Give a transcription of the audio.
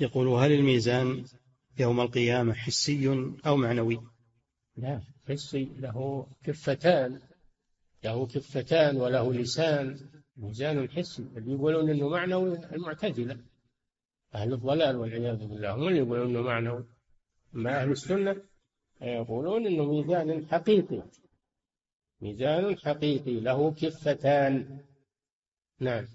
يقول هل الميزان يوم القيامة حسي أو معنوي؟ لا حسي له كفتان له كفتان وله لسان. ميزان حسي. اللي يقولون إنه معنوي المعتزلة. أهل الضلال والعياذ بالله هم اللي يقولون إنه معنوي. أما أهل السنة يقولون إنه ميزان حقيقي. ميزان حقيقي. له كفتان. نعم.